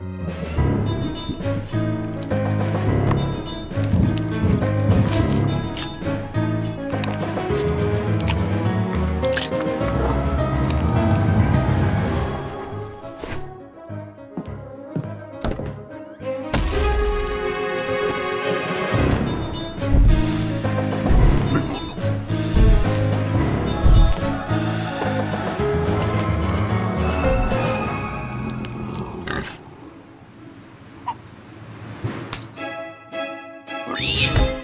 うん。Green.